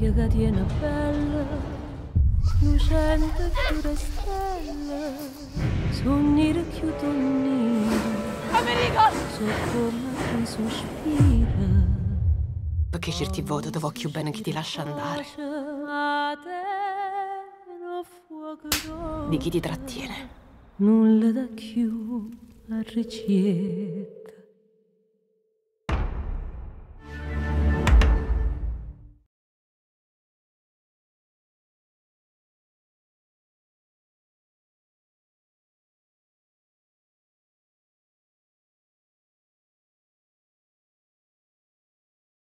vecchia che tiene bella, lucente più le stelle, sogni più tonnino. Americo! So come ti sospira. Perché certi voto dove più bene chi ti lascia andare. Di chi ti trattiene. Nulla da più a ricevere.